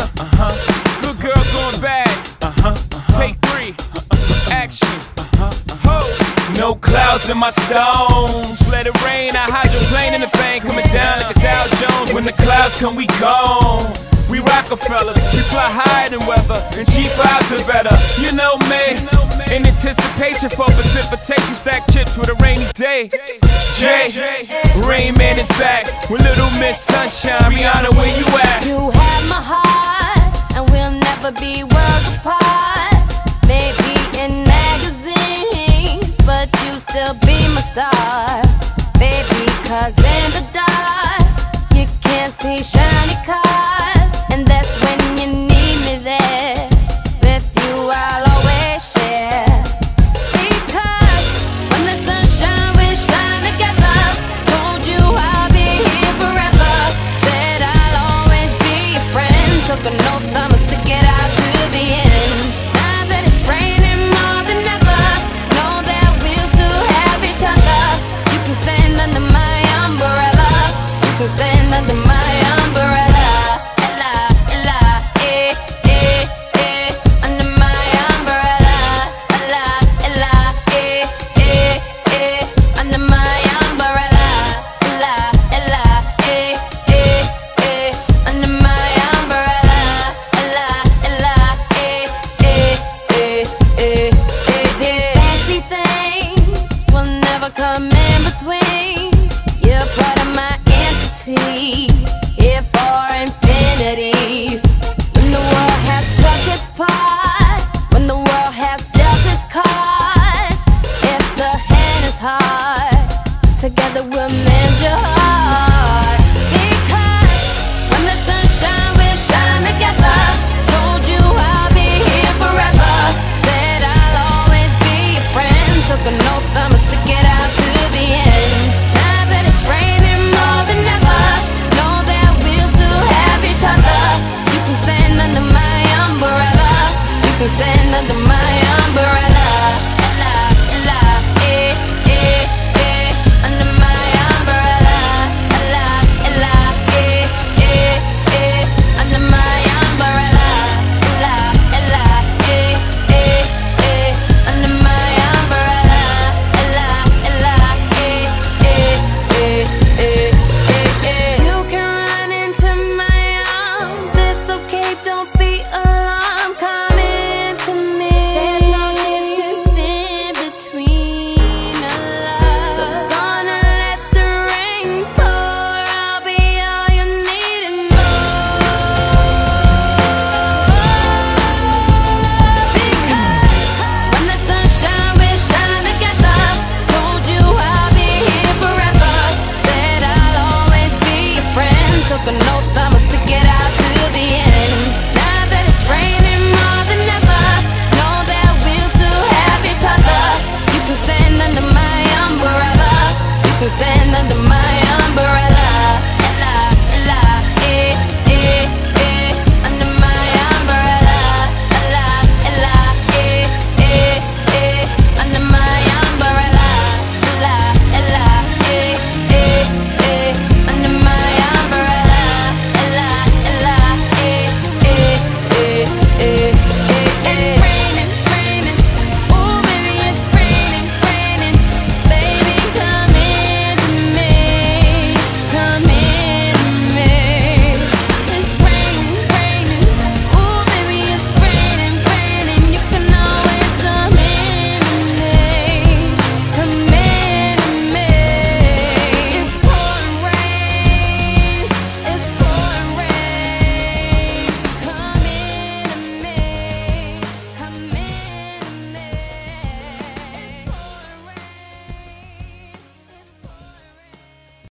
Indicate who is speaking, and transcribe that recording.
Speaker 1: huh, uh huh. Good girl going bad. Uh huh. Take three. Action. Ho. No clouds in my stones. Let it rain. I hydroplane in the bank. Coming down like a Dow Jones. When the clouds come, we gone. We Rockefellers, we fly higher than weather, and G5s are better. You know me, in anticipation for precipitation, stack chips with a rainy day. Jay, Rain Man is back with Little Miss Sunshine. Rihanna, where you at?
Speaker 2: You have my heart, and we'll never be worlds apart. Maybe in magazines, but you still be my star. Baby, cause in the dark, under my come can stand under my